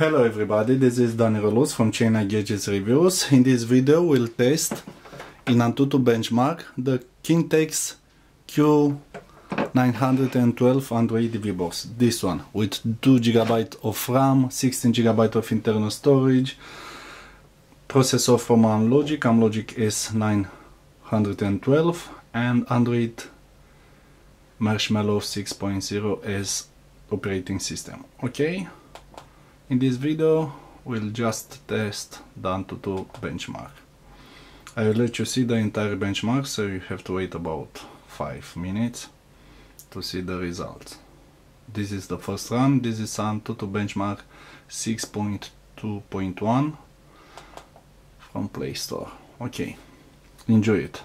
Hello everybody, this is Dani Rolus from China Gadgets Reviews. In this video we'll test in Antutu benchmark the Qintex Q912 Android VBox. This one with 2GB of RAM, 16GB of internal storage, processor from Amlogic, Amlogic S912 and Android Marshmallow 6.0 as operating system. Okay, in this video we'll just test Antutu benchmark. I will let you see the entire benchmark so you have to wait about 5 minutes to see the results. This is the first run, this is Antutu benchmark 6.2.1 from Play Store. Okay, enjoy it.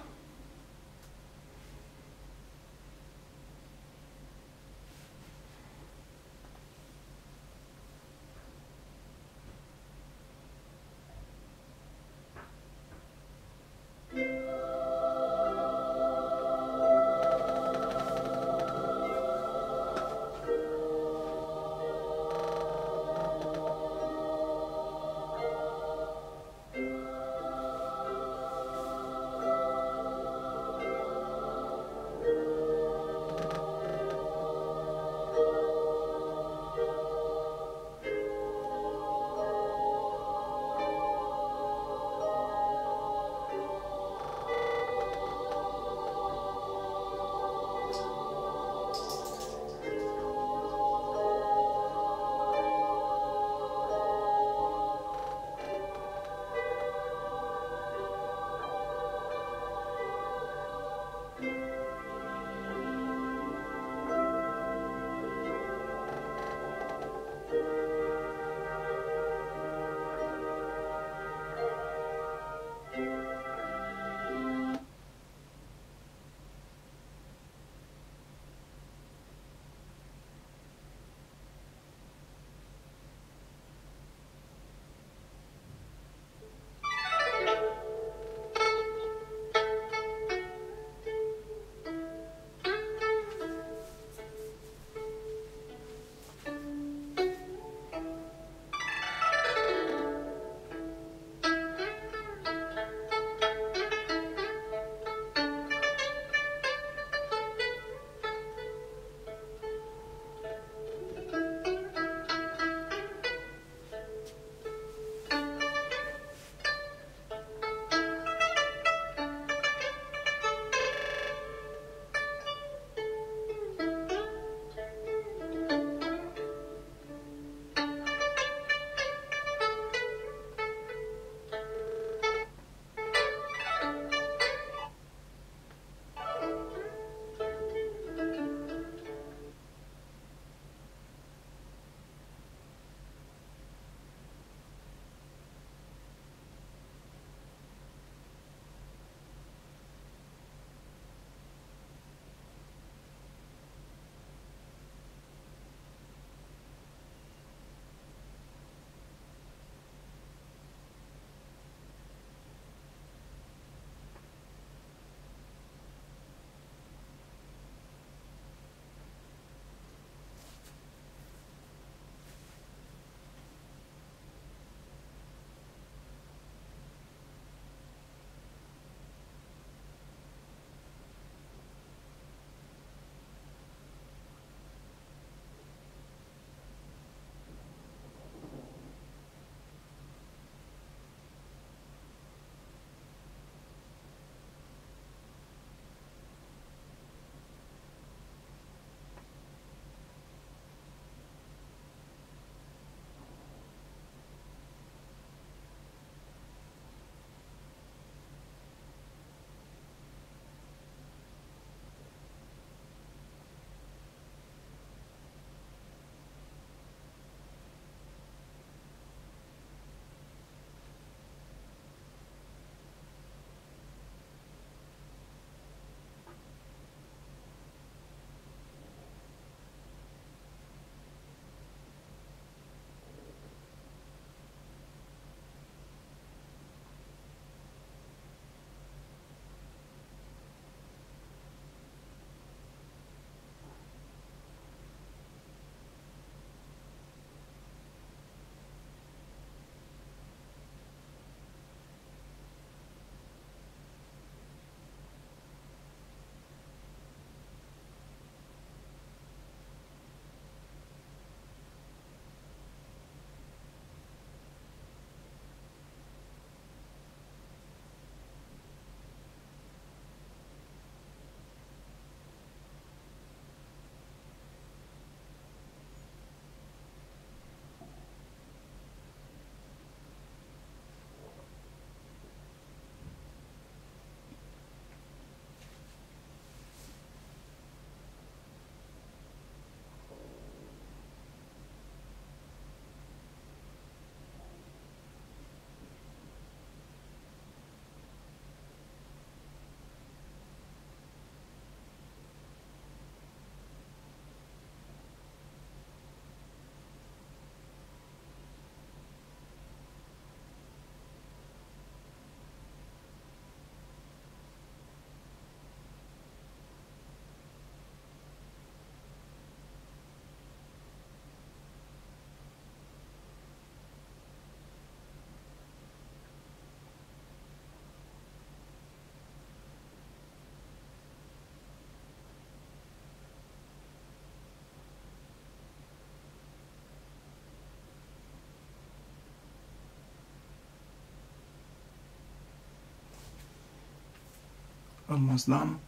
Almost done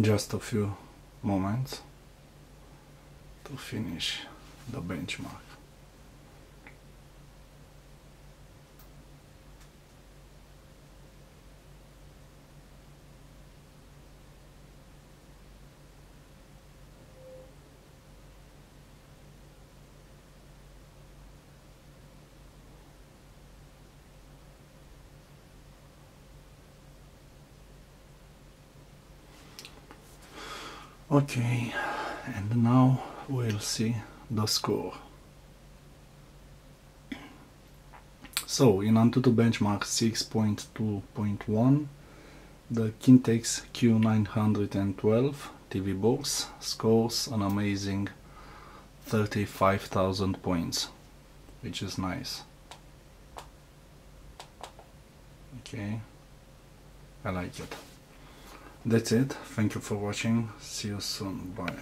just a few moments to finish the benchmark Okay, and now we'll see the score. So in Antutu benchmark 6.2.1, the Qintex Q912 TV box scores an amazing 35,000 points, which is nice. Okay, I like it. That's it. Thank you for watching. See you soon. Bye.